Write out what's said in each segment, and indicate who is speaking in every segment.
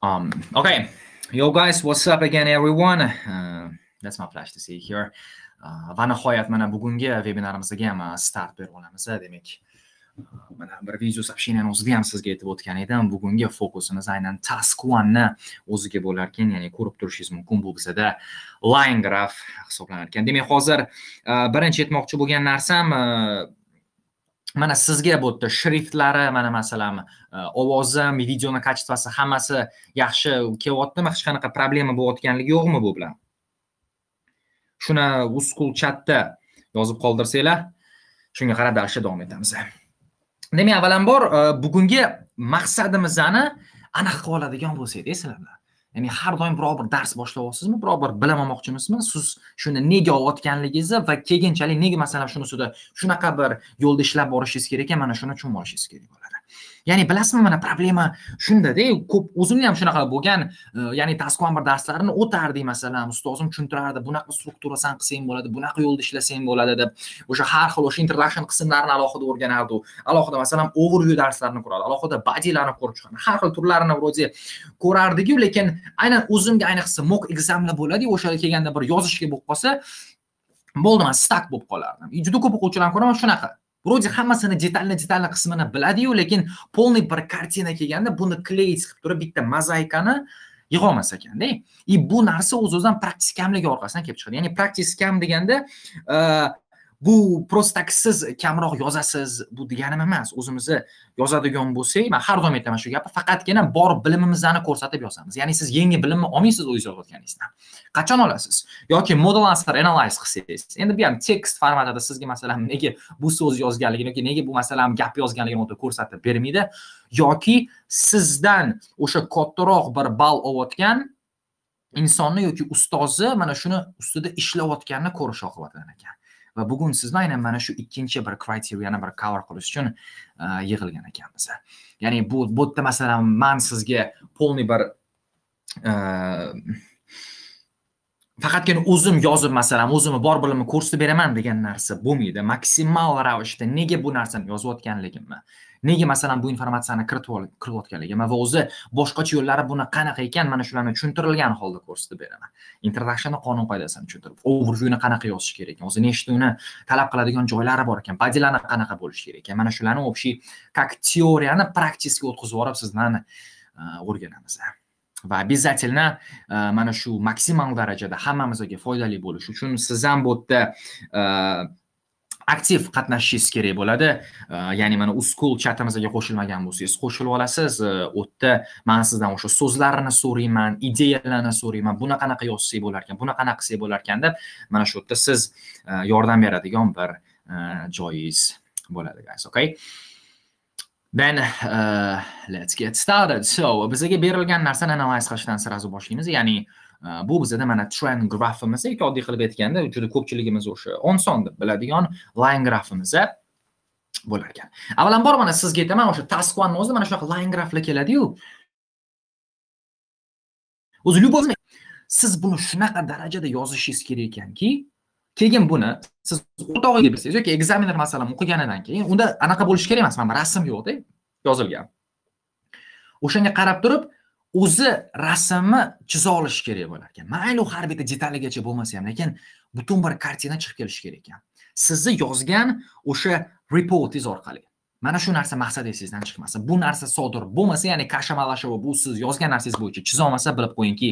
Speaker 1: Um, okay, yo guys, what's up again, everyone? Uh, that's my flash to see here. Uh, va nihoyat mana bugungi vebinarimizga ham uh, start berib olamiz. Uh, demak, uh, mana bir video сообщениyaning o'zida ham sizga aytib o'tgan edim. Bugungi fokusimiz aynan task 1 ni o'ziga bo'lar ekan, ya'ni ko'rib turishingiz mumkin bu bizada line graph hisoblanar ekan. Demak, hozir birinchi aytmoqchi bo'lgan narsam mana sizga bu yerda shriftlari mana masalan e, ovozi ovozim videoni качествоsi hammasi yaxshi kelyaptimi hech qanaqa problema bo'layotganligi yo'qmi bu bilan? Shuni uskul chatda yozib qoldirsanglar shunga qarab dalishda davom etamiz. Demak avvalambor e, bugungi maqsadimizni aniq qilib oladigan bo'lsak sizlar ya'ni har doim biror bir dars boshlayapsizmi biror bir bilim olmoqchimisizmi siz shuni nega olayotganligingizni va keyinchalik nega masalan shuni ustida shunaqa bir yo'lda ishlab borishingiz kerak ekan mana shuni tushunib olishingiz kerak bo'ladi. Ya'ni bilasizmi mana problema shundada ko'p o'zimni ham shunaqa bo'lgan e, ya'ni tasqon bir darslarini o'tardik masalan. Ustozim tushuntirardi bunaqa strukturasan qilsang bo'ladi bunaqa yo'lda ishlasang bo'ladi deb. O'sha har xil o'sha introduction qismlarini alohida o'rganardi alohida masalan overview darslarini ko'radi alohida badilarni ko'rib chiqadi har xil turlarini вроде ko'rardiku lekin aynan o'zimga ayniqsa mock examlar bo'ladiyu o'sha kelganda bir yozishga bo'lib qolsa bo'ldi man stak bo'lib qolardim. Juda ko'p o'quvchilarni ko'raman shunaqa. Вроде hammasini detalni detalni qismini biladiyu lekin полный bir kartina kelganda buni kleyt qilib turib bitta mozaikani yig'olmas ekanda и bu narsa o'z o'zidan praktikamligi orqasidan kelib chiqadi ya'ni praktiskam deganda bu prostak siz kamroq yozasiz bu deganim emas. O'zimizni yozadigan bo'lsak man har doim aytaman shu gapni. Faqatgina bor bilimimizni ko'rsatib yozamiz. Ya'ni siz yangi bilimni olmaysiz o'zingiz yozayotganingizdan qachon olasiz? Yoki model answer analyze qilsangiz. Endi bu ham tekst formatida sizga masalan nega bu so'z yozganligini yoki nega bu masalan gap yozganligini o'ta ko'rsatib bermaydi. Yoki sizdan o'sha kattaroq bir ball olayotgan insonni yoki ustozi mana shuni ustida ishlayotganini ko'rish oqibatidan ekan. Va bugun sizni aynan mana shu ikkinchi bir kriteriyani bir cover qilish uchun e, yig'ilgan ekanmiz. Ya'ni bu bu yerda masalan man sizga полный bir e, faqatgina o'zim yozib masalan o'zimni bor bilimni ko'rsatib beraman degan narsa bo'lmaydi. Maksimal ravishda nega bu narsani yozayotganligimni. Nega masalan bu informatsiyani kiritayotganligim va o'zi boshqacha yo'llari buni qanaqa ekan mana shularni tushuntirilgan holda ko'rsatib beraman. Introductionni qonun qoidasini tushuntirib overviewni qanaqa yozish kerak ekan o'zi eshituvni talab qiladigan joylari bor ekan badilarni qanaqa bo'lishi kerak ekan mana shularni общий как teoriyani praktisga o'tkazib yuborib sizlarni э, o'rganamiz va обязательно э, mana shu maksimal darajada hammamizga foydali bo'lishi uchun siz ham bu yerda э, aktiv qatnashishingiz kerak bo'ladi. Ya'ni mana uskul chatimizga qo'shilmagan bo'lsangiz qo'shilib olasiz. U yerda man sizdan o'sha so'zlarini so'rayman ideyalarni so'rayman. Buni qanaqa yozsak bo'lar ekan buni qanaqa qilsak bo'lar ekan deb mana shu yerda siz e, yordam beradigan bir e, joyingiz bo'ladi guys okay? Then uh, let's get started. So bizga berilgan narsani analiz qilishdan srazu boshlaymiz. Ya'ni Э, bu bizada mana trend grafimiz yoki oddiy qilib aytganda juda ko'pchiligimiz o'sha oson deb biladigan line grafimiz eh, bo'lar ekan avvalambor mana sizga aytaman o'sha task one o'zida mana shunaqa line graflar keladiyu. O'zi любой siz buni shunaqa darajada yozishingiz kerak ekanki keyin buni siz o'rtog'iga bersangiz yoki ekzamener masalan o'qiganidan keyin unda anaqa bo'lishi kerak emas mana rasm yo'qda yozilgan. O'shanga qarab turib o'zi rasmni chiza olishi kerak bo'lar ekan. Mayli u har bitta detaligacha bo'lmasa ham lekin butun bir kartina chiqib kelishi kerak ekan. Sizni yozgan o'sha reportingiz orqali. Mana shu narsa maqsad esingizdan chiqmasa bu narsa sodir bo'lmasa ya'ni Kashamalashev bu siz yozgan narsangiz bo'yicha chizolmasa bilib qo'yingki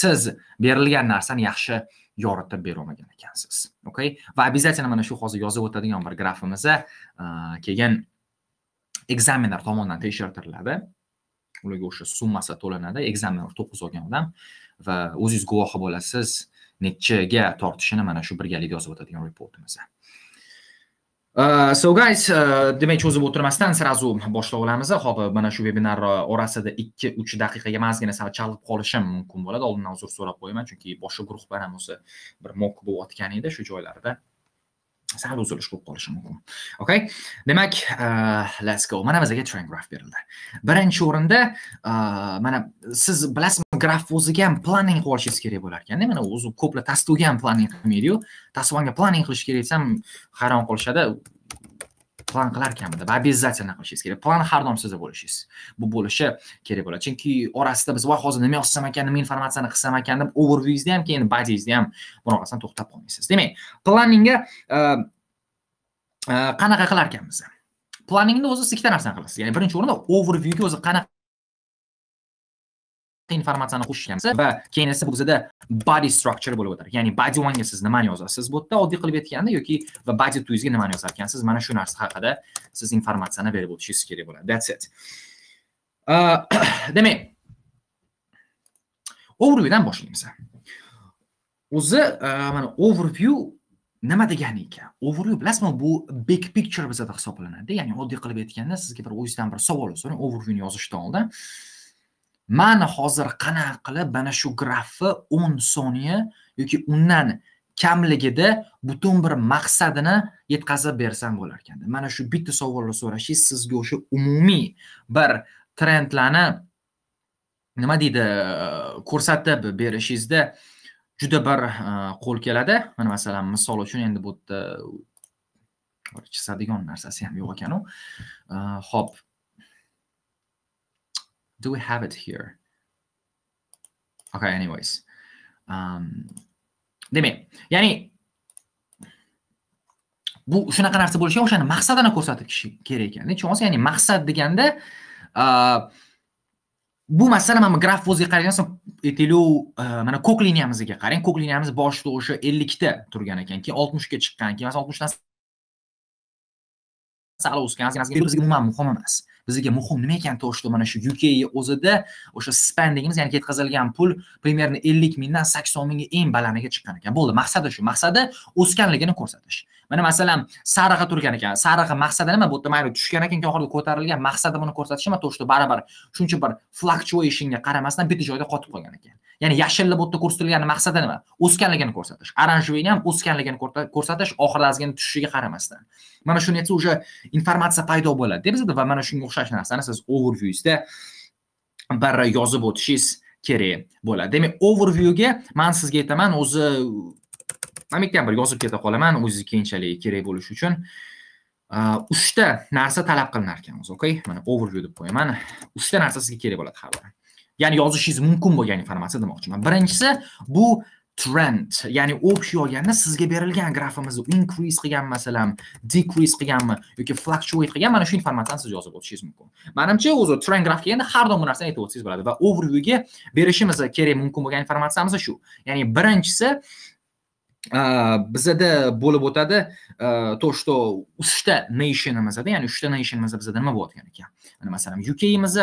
Speaker 1: siz berilgan narsani yaxshi yoritib berolmagan ekansiz. Okay va обязательно mana shu hozir yozib o'tadigan bir grafimiz keyin examiner tomonidan tekshirtiriladi. Ularga o'sha summasi to'lanadi ekzamen to'qqiz olgan odam va o'zingiz guvohi bo'lasiz nechaga tortishini mana shu birgalik yozib o'tadigan reportimizda uh, so guys uh, demak cho'zib o'tirmasdan сразу boshlab olamiz. Hop mana shu vebinar uh, orasida ikki uch daqiqaga mazgina sal chalib qolishim mumkin bo'ladi. Oldindan uzr so'rab qo'yaman chunki boshqa guruhlar ham o'zi bir mok bo'layotgan edi shu joylarda. Sal uzilish bo'lib qolishi mumkin okay demak uh, let's go. Mana bizga train graph berildi birinchi o'rinda uh, mana siz bilasizmi graf o'ziga ham planning qilib olishingiz kerak bo'lar ekanda mana o'zi ko'plar tastovga ham planning qilmaydiyu tasvonga planning qilish kerak desam hayron qolishadi plan qilar ekanmida обязательно qilishingiz kerak. Plan har doim sizda bo'lishingiz. Bu bo'lishi kerak bo'ladi. Chunki orasida biz voy hozir nima yozsam ekan nima informatsiyani qilsam ekan deb overviewingizda ham keyin bodyingizda ham bunaqasidan to'xtab qolmaysiz. Demak planningga e, e, qanaqa qilar ekanmiz planningni o'zi siz ikkita narsani qilasiz. Ya'ni birinchi o'rinda overviewga o'zi qanaqa informatsiyani qo'shishamiz va keyin esa bu bizada body structure bo'lib o'tadi ya'ni body onega siz nimani yozasiz bu yerda oddiy qilib aytganda yoki va body twozga nimani yozar ekansiz mana shu narsa haqida siz informatsiyani berib o'tishingiz kerak bo'ladi that's it. Uh, demak overviewdan boshlaymiz o'zi uh, mana overview nima degani ekan overview bilasizmi bu big picture bizada hisoblanadi ya'ni oddiy qilib aytganda sizga bir o'zingizdan bir savol so'rang overviewni yozishdan oldin mani hozir qanaqa qilib mana shu grafni o'n soniya yoki undan kamligida butun bir maqsadini yetkazib bersam bo'lar ekan. Mana shu bitta savolni so'rashingiz sizga o'sha umumiy bir trendlarni nima deydi ko'rsatib berishingizda juda bir e, qo'l keladi. Mana masalan misol uchun endi bu yerda e, chizadigan narsasi ham yo'q ekanu. E, ho'p. Do we have it here? Okay, anyways. Um, demak, ya'ni bu shunaqa narsa bo'lishi o'shani maqsadini ko'rsatish kerak ekan. Tushunasiz? Ya'ni maqsad deganda e, bu masalan mana graf o'ziga qaragansiz aytaylik e, e, mana ko'k liniyamizga qarang. Ko'k liniyamiz boshida o'sha 50 turgan ekan, keyin 60 ga chiqqan, keyin masalan 60 sal o'sgan, bizga umuman muhim emas. Bizga muhim nima ekan то что mana shu uk o'zida o'sha spendingimiz ya'ni ketkazilgan pul примерно ellik mingdan sakson mingga eng balandiga chiqqan ekan. Bo'ldi. Maqsadi shu. Maqsadi o'sganligini ko'rsatish. Mana masalan sarig'i turgan ekan. Sarig'i maqsadi nima? Bu yerda mayli tushgan ekan keyin oxirida ko'tarilgan. Maqsadi buni ko'rsatish emas то что baribir shuncha bir fluctuationga qaramasdan bitta joyda qotib qolgan ekan. Ya'ni yashilni bu yerda ko'rsatilgani maqsadi nima o'sganligini ko'rsatish. Оранжевыйni ham o'sganligini ko'rsatish oxirida ozgina tushishiga qaramasdan. Mana shuni aytsa уже informatsiya paydo bo'ladi bizada va mana shunga o'xshash narsani siz overviewsda bir yozib o'tishingiz kerak bo'ladi. Demak overviewga man sizga aytaman o'zi man bir yozib keta qolaman o'ziga keyinchalik kerak bo'lishi uchun. Uchta narsa talab qilinar ekan o'zi okey mana overview deb qo'yaman. Uchta narsa sizga kerak bo'ladi har ya'ni yozishingiz mumkin bo'lgan informatsiya demoqchiman birinchisi bu trend ya'ni общий olganda sizga berilgan grafimizni increase qilgan masalan decrease qilganmi yoki fluctuate qilgan mana shu informatsiyani siz yozib o'tishingiz mumkin. Manimcha o'zi trend graf kelganda har doim bu narsani aytib o'tsangiz bo'ladi va overviewga berishimiz kerak mumkin bo'lgan informatsiyamiz shu. Ya'ni birinchisi bizada bo'lib o'tadi. То что uchta nationimizda ya'ni uchta nationimizda bizada nima bo'layotgan ekan mana masalan ukimiz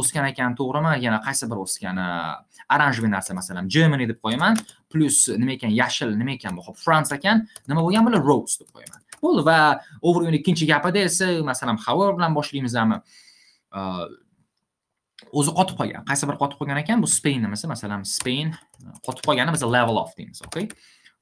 Speaker 1: o'sgan ekan to'g'rimi yana qaysi biri o'sgani оранжевый narsa masalan germany deb qo'yaman plus nima ekan yashil nima ekan bu hop fransiya ekan nima bo'lgan bular rose deb qo'yaman. Bo'ldi va overviewni ikkinchi gapida esa masalan hover bilan boshlaymizmi o'zi qotib qolgan qaysi biri qotib qolgan ekan? Bu spain nimasi masalan spain qotib qolgani biz level off deymiz okay?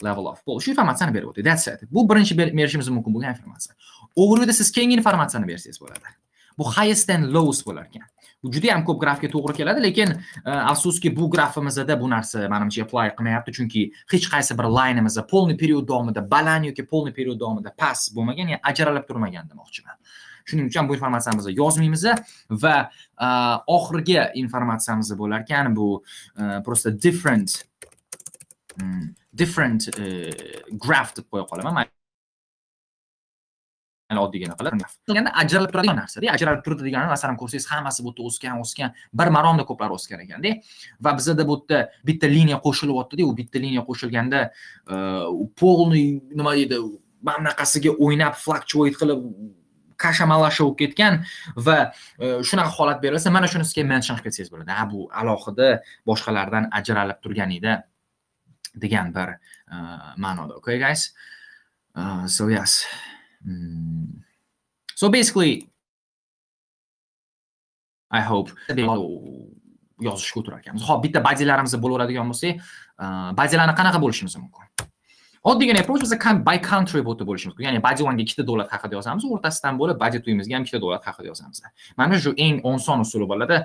Speaker 1: Level off bo'ldi shu informatsiyani berib o'tdi that's it. Bu birinchi berishimiz mumkin bo'lgan informatsiya. Overviewda siz keyingi informatsiyani bersangiz bo'ladi. Bu highest and lowest bo'lar ekan. Bu juda yam ko'p grafga to'g'ri keladi lekin e, afsuski bu grafimizda bu narsa manimcha apply qilmayapti chunki hech qaysi bir laynimizda полный period davomida baland yoki полный period davomida past bo'lmagan ya'ni ajralib turmagan demoqchiman. Shuning uchun bu informatsiyamizni yozmaymiz va e, oxirgi informatsiyamiz bo'lar ekan. Bu e, просто different Mm. different uh, graph deb qo'ya qolaman mayli oddiygina qilib qilganda ajralib turadigan narsada ajralib turdi degani masalan ko'rsangiz hammasi bu yerda o'sgan o'sgan bir maromda ko'plar o'sgan ekanda va bizada bu yerda bitta liniya qo'shilyaptida u bitta liniya qo'shilganda полный nima deydi mana bunaqasiga o'ynab fluctuate qilib kashamalashib bo'lib ketgan va shunaqa holat berilsa mana shunisiga mention qilib ketsangiz bo'ladi ha bu alohida boshqalardan ajralib turganingda degan bir ma'noda okay guys? Uh, so yes. Mm. so basically i hope yozishga o'tirar ekanmiz hop bitta baziyalarimiz bo'laveradigan bo'lsak uh, qanaqa bo'lishimiz mumkin? Oddiygina approach biza by country bo'lib bo'lishimiz mumkin. Ya'ni budget onega ikkita davlat haqida yozamiz o'rtasidan bo'lib budget uyimizga ham ikkita davlat haqida yozamiz. Mana shu eng oson usuli bo'ladi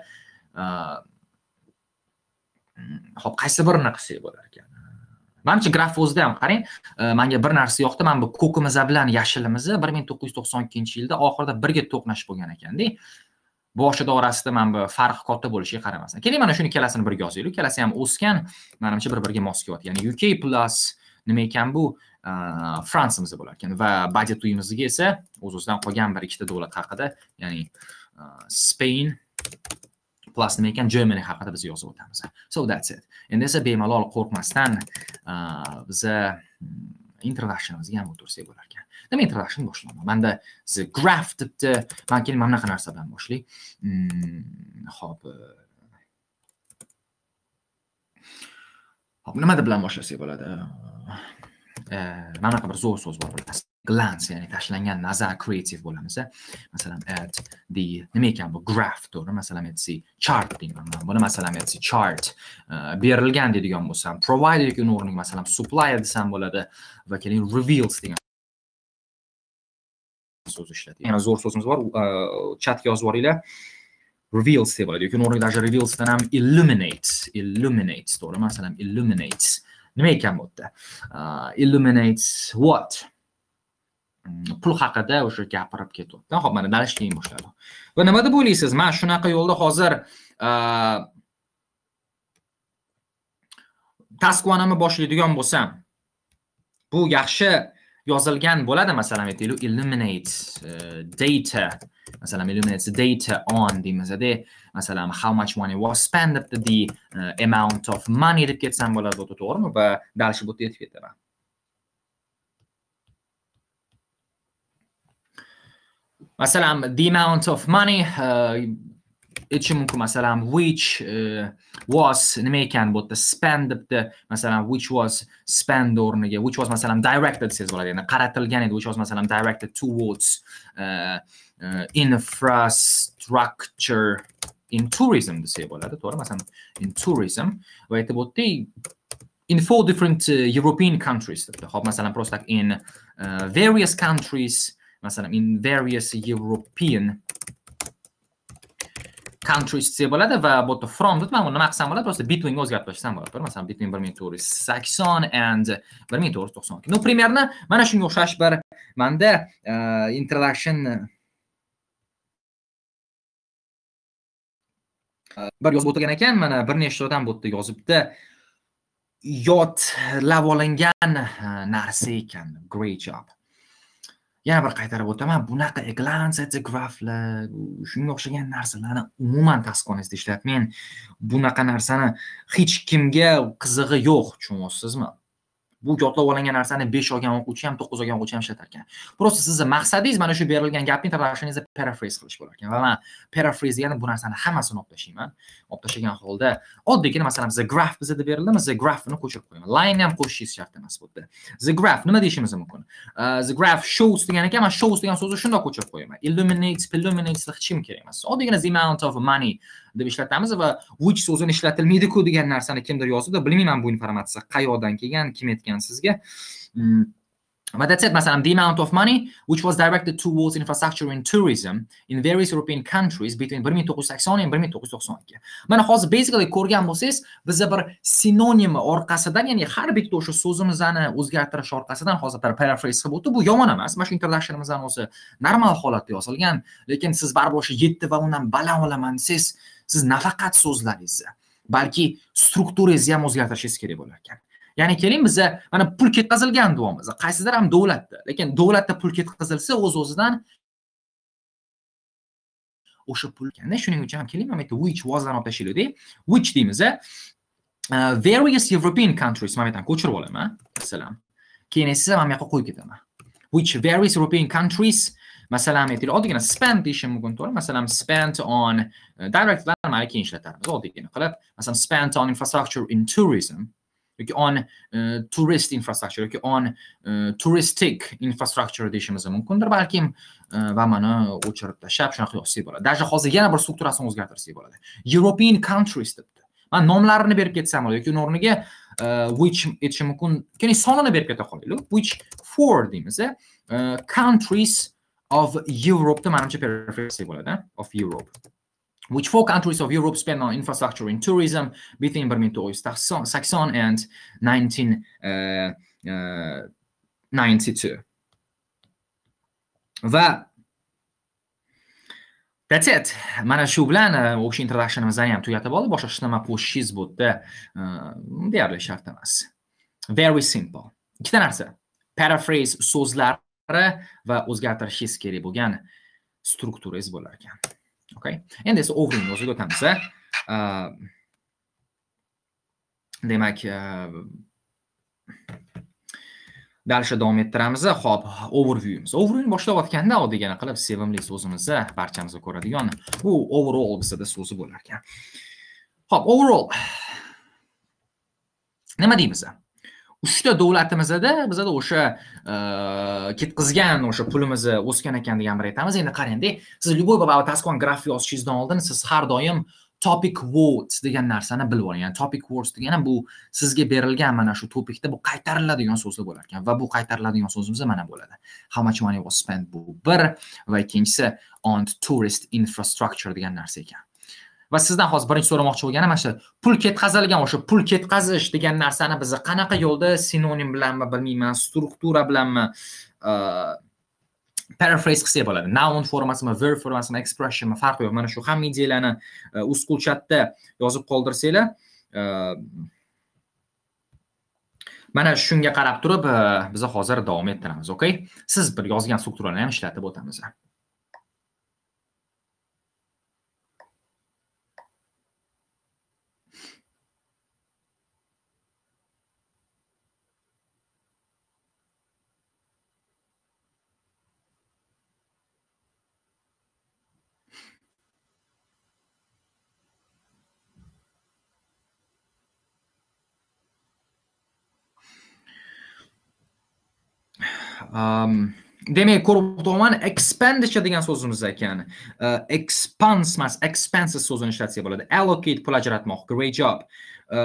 Speaker 1: uh, mm, hop qaysi birini qilsak bo'lar ekan? Manimcha graf o'zida ham qarang e, manga bir narsa yoqdi. Mana bu ko'kimiz bilan yashilimiz bir ming to'qqiz yuz to'qson ikkinchi yilda oxirida birga to'qnashib bo'lgan ekanda boshida orasida mana bu farq katta bo'lishiga qaramasdan. Keling mana shuni ikkalasini birga yozaylik. Ikkalasi ham o'sgan manimcha bir biriga mos kelyapti. Ya'ni uk plus nima ekan bu? E, Fransiyamiz bo'lar ekan va budjet uyimizga esa o'z o'zidan qolgan bir ikkita davlat haqida ya'ni e, spain plus nima ekan? Germany haqida biz yozib o'tamiz. So that's it. Endi esa bemalol qo'rqmasdan uh, biza hmm, introductionimizga ham o'tirsak bo'lar ekan nima introduction boshlayman manda the debdi. Man keling mana bunaqa narsa bilan boshlay hmm, ho'p uh, hop nimada bilan boshlasak bo'ladi? Uh, mana bunaqa bir zo'r so'z bor. Glance ya'ni tashlangan nazar creative bo'lamiz masalan at the nima ekan bu? Graph to'g'ri masalan aytsak chart deyman buni masalan aytsak chart e, berilgan deydigan bo'lsam provide yoki o'rniga masalan supply desam bo'ladi va keling reveals degan so'z ishlating yana zo'r so'zimiz bor e, chatga yozib yuboringlar reveals deb bo'ladi yoki o'rniga даже revealsdan ham illuminates illuminates to'g'ri masalan illuminates. Nima ekan bu yerda e, illuminates what? Pul haqida o'sha gapirib ketyapti ho'p mana dalish boshladi. Va nima deb o'ylaysiz? Man shunaqa yo'lda hozir taskvanamni boshlaydigan bo'lsam bu yaxshi yozilgan bo'ladi. Masalan aytaylik illuminate e, data. Masalan illuminates data on deymizda masalan how much money was spent debdi the uh, amount of money deb ketsam bo'ladi. Bu to'g'rimi? Va дальше bu yerda yetib ketaman. مثلا the amount of money اتش ممكن مثلا which uh, was نمي بود spend the, مثلا which was spend o'rniga which was مثلا directed siz bo'ladi ya'ni qaratilgan which was مثلا directed towards uh, uh, infrastructure in tourism desak bo'ladi to'g'ri masalan in tourism va aytib the in four different uh, European countries The hop masalam prostak in uh, various countries masalan in various European countries desak bo'ladi va bu yerda from deb man nima qilsam bo'ladi просто between o'zgartirib tashlashsam bo'ladi masalan between bir ming to'rt yuz sakson and bir ming to'rt yuz to'qson ikki ну примерно mana shunga o'xshash bir manda uh, introduction bir yozib o'tirgan ekan mana bir nechta odam bu yerda yozibdi yodlab olingan narsa ekan great job. Yana bir qaytarib o'taman. Bunaqa glance graflar shunga o'xshagan narsalarni umuman tasqoningizda ishlatmang bunaqa narsani hech kimga qizig'i yo'q tushunyapsizmi bu yodlab olingan narsani besh olgan o'quvchi ham to'qqiz olgan o'quvchi ham ishlatar ekan просто sizni maqsadingiz mana shu berilgan gapni introductioningizda parafrez qilish bo'lar ekan va man parafrez degani bu narsani hammasini olib tashlayman olib tashlagan holda oddiygina masalan bizga graph bizada berildimi? The graphni ko'chirib qo'yaman line ham qo'shishingiz shart emas bu yerda the graph nima deyishimiz mumkin? The graph shows degan ekan man shows degan so'zni shundoq ko'chirib qo'yaman. Illuminates illuminates hech kim kerak emas. Oddiygina the amount of money deb ishlatamiz va which so'zini ishlatilmaydiku degan narsani kimdir yozibdi bilmayman bu informatsiya qayoqdan kelgan kim aytgan sizga. Mm. But that's it, masalan, the amount of money which was directed towards infrastructure and tourism in various European countries between 1980 and 1992. Mana hozir basically ko'rgan bo'lsangiz, bizda bir sinonim orqasidan, ya'ni har bitta o'sha so'zimizni o'zgartirish orqasidan hozir bir paraphrase qilib o'tdi. Bu yomon emas. Mana shu introductionimizdan o'zi normal holatda yozilgan, lekin siz baribir o'sha 7 va undan baland olaman desangiz, siz nafaqat so'zlaringizni, balki strukturangizni ham o'zgartirishingiz kerak bo'lar ekan. Ya'ni keling biza mana pul ketkazilgan deyapmiz qaysidir ham davlatda lekin davlatda pul ketkazilsa o'z o'zidan o'sha pul ekanda shuning uchun ham keling mana bu yerda which wasdan olib tashlaylikda. Which deymiz uh, various european countries mana bu yerdan ko'chirib olaman. Masalan keyin esa mana bu yoqqa qo'yib ketaman. Which various european countries masalan aytaylik oddiygina spend deyishim mumkin to'g'ri? Masalan spend on uh, direct keyin ishlatamiz oddiygina qilib masalan spend on infrastructure in tourism. Yoki on turist tourist infrastructure yoki on turistik touristic infrastructure deyishimiz mumkindir balkim uh, va mana o'chirib tashlab shunaqa yozsak bo'ladi. Даже hozir yana bir strukturasini o'zgartirsak bo'ladi. European countries debdi. Man nomlarini berib ketsam bo'ladi yoki uni o'rniga which aytishim mumkin? Keling sonini berib keta qolaylik which four deymiz countries of europe deb manimcha bo'ladi of europe. Which four countries of Europe spend on infrastructure in tourism between 1980 and 1992. Uh, uh, va That's it. Mana shu bilan uh, o'sha introductionimizni ham tugatib oldik. Boshqa hech nima qo'shishingiz bo'ldi. deyarli shart emas. Very simple. Ikkita narsa. Paraphrase so'zlari va o'zgartirishingiz kerak bo'lgan strukturangiz bo'lar ekan. Okay? Endi esa overview o'ziga o'tamiz. Demak, eh? uh, uh, dalsha davom ettiramiz. Eh? Xo'p, overviewimiz. Overview boshlayotganda oddiygina qilib sevimli so'zimizni barchamiz ko'radigan bu overall bizada so'zi bo'lar ekan. Xo'p, overall nima deymiz? Uchta davlatimizda bizada o'sha e, ketqizgan o'sha pulimiz o'sgan ekan degan bir aytamiz. Endi qarangda siz любой bir tasqon graf yozishingizdan oldin siz har doim topic words degan narsani bilib oling. Ya'ni topic words degani bu sizga berilgan mana shu topikda bu qaytariladigan so'zlar bo'lar ekan va bu qaytariladigan so'zimiz mana bo'ladi. How much money was spent bu bir va ikkinchisi on tourist infrastructure degan narsa ekan. Va sizdan hozir birinchi so'ramoqchi bo'lganim mana shu pul ketkazilgan o'sha pul ketkazish degan narsani biz qanaqa yo'lda sinonim bilanmi bilmayman struktura bilanmi uh, paraphrase qilsak bo'ladi. Noun formasimi verb formasimi expressionmi farqi yo'q. Mana shu hamma ideyalarni uh, uskul chatda yozib qoldirsanglar uh, mana shunga qarab turib biz hozir davom ettiramiz okey? Siz bir yozgan strukturalarni ham ishlatib o'tamiz. Demak ko'rib o'tyapman expenditure degan so'zimiz ekan expanse emas expenses so'zini ishlatsak bo'ladi. Allocate pul ajratmoq. Great job. E,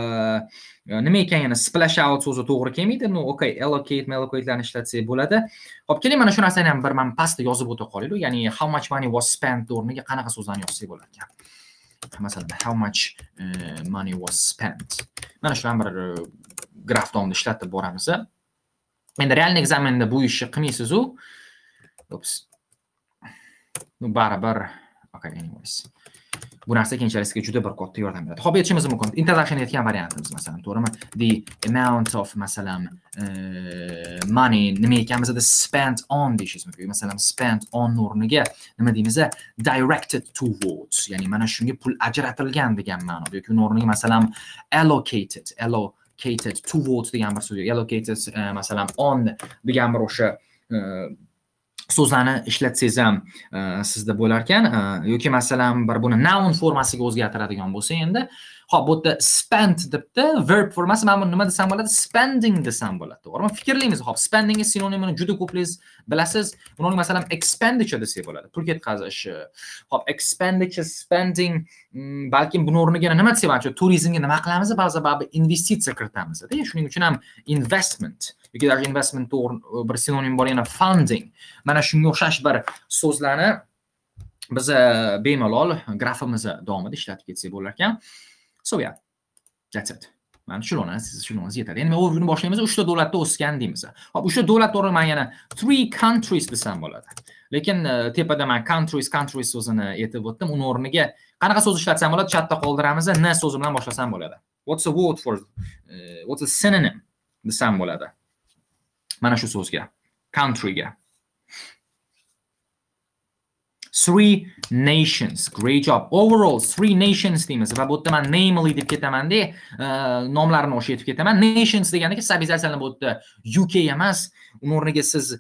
Speaker 1: nima ekan yana splash out so'zi to'g'ri kelmaydi. Ну okay allocate allocatelarni ishlatsak bo'ladi. Ho'p keling mana shu narsani ham bir mana pastda yozib o'ta qolaylik ya'ni how much money was spent o'rniga qanaqa so'zlarni yozsak bo'lar ekan masalan how much e, money was spent. Mana shu ham bir e, graf davomida ishlatib boramiz endi realniy ekzamenda bu ishni qilmaysizu ups ну baribir okay anyways bu narsa keyinchalik sizga juda bir katta yordam beradi ho'p aytishimiz mumkin introduction aytgan variantimiz masalan to'g'rimi the amount of masalan money nima ekan bizada spent on deyishingiz mumkin masalan spent on o'rniga nima deymiz directed towards ya'ni mana shunga pul ajratilgan degan ma'noda yoki o'rniga masalan allocated allocated allocated towards degan bir so'z allocated uh, masalan on degan bir o'sha eh, so'zlarni ishlatsangiz ham eh, sizda bo'lar ekan eh, yoki masalan bir buni noun formasiga o'zgartiradigan bo'lsa endi hop bu yerda spent debdi, verb formasi. mana buni nima desam bo'ladi? Spending desam bo'ladi, to'g'rimi? Fikrlaymiz. Xo'p, spending sinonimini juda ko'pingiz bilasiz. Buni masalan expenditure desak bo'ladi. Pul ketkazish. Xo'p, expenditure, spending, hmm, balkim buni o'rniga nima desak manimcha Turizmga nima qilamiz? Ba'zi ba'zi investitsiya kiritamiz. Shuning uchun ham investment yoki даже investment to'g'ri e, bir sinonim bor yana funding. Mana shunga o'xshash bir so'zlarni biz e, bemalol grafimiz davomida ishlatib ketsak bo'lar ekan. So yeah, that's it. mana tushunoladi siz tushunolasiz yetadi endi overviewni boshlaymiz uchta davlatda o'sgan deymiz hop uchta davlat to'g'ri man yana three countries desam bo'ladi. Lekin eh, tepada man countries countries so'zini aytib o'tdim. Uni o'rniga qanaqa so'z ishlatsam bo'ladi? Chatda qoldiramiz eh? n so'zi bilan boshlasam bo'ladi. What's a word for eh, what's a synonym desam bo'ladi? Mana shu so'zga countryga. three nations great job overall three nations deymiz va bu yerda man namely deb ketamanda nomlarini o'sha aytib ketaman nations deganiki siz обязательно bu yerda uk emas uni o'rniga siz